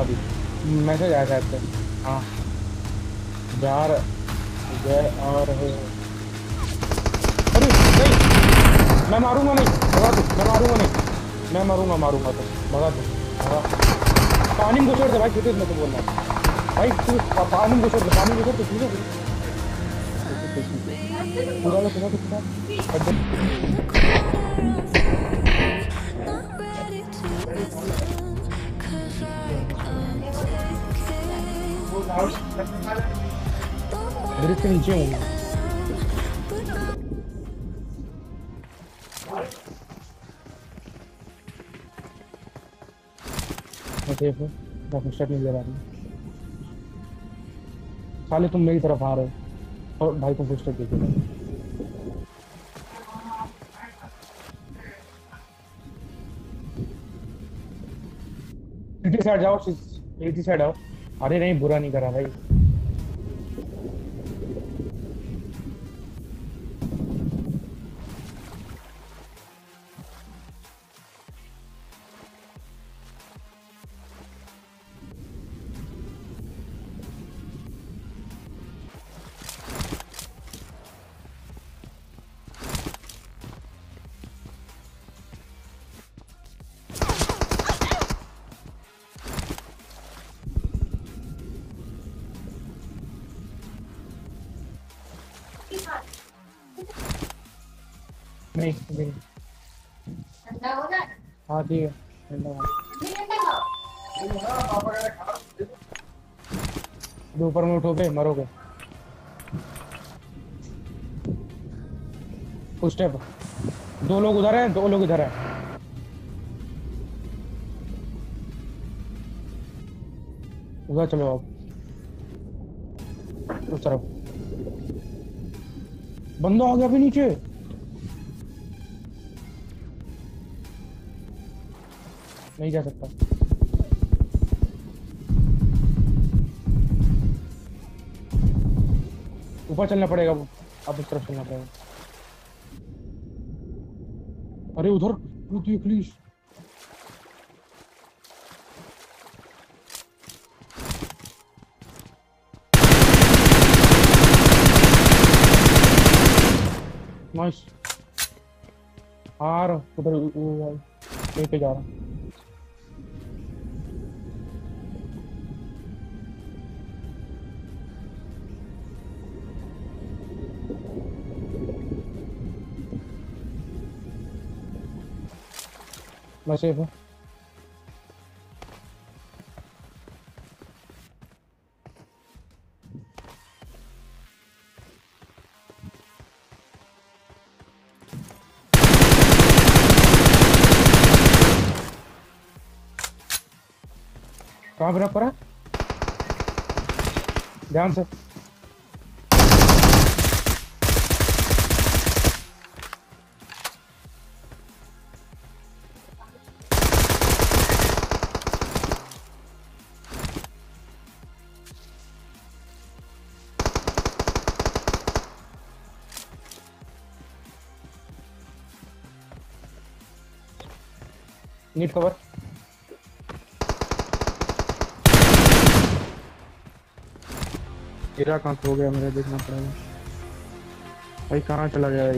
लगा दी मैसेज आया शायद हाँ जा रहे आ रहे अरे, नहीं, मैं मारूँगा नहीं, भगा तू मैं मारूँगा नहीं, मैं मारूँगा मारूँगा तो भगा तू भगा पानी में घुसोड़ दे भाई छोटे मैं तो बोल भाई, तू पानी में घुसोड़ दे, पानी में घुसोड़ दे ठीक है पूरा लो ब्रिज के नीचे हूँ मैं सेफ़ हूँ नहीं ले रहा साले तुम मेरी तरफ़ आ रहे हो और भाई तुम फुट देखिए सीटी साइड जाओ सीटी साइड आओ। अरे नहीं बुरा नहीं करा भाई। नहीं नहीं। ठंडा हो हाँ ठीक है ठंडा दोपहर में उठोगे मरोगे। उस स्टेप दो लोग उधर हैं, दो लोग इधर हैं। उधर चलो आप। उस तरफ़। बंदा आ गया अभी नीचे। नहीं जा सकता। ऊपर चलना पड़ेगा वो। अब उस तरफ़ चलना पड़ेगा। अरे उधर वो देख लीज नाइस आ रहा उधर वो- वो कहीं पे जा रहा मैं सेफ़ हूँ कहाँ रख पड़ा ध्यान से। नीट कवर गिरा कहाँ खो गया मेरा देखना पड़ेगा भाई कहाँ चला गया?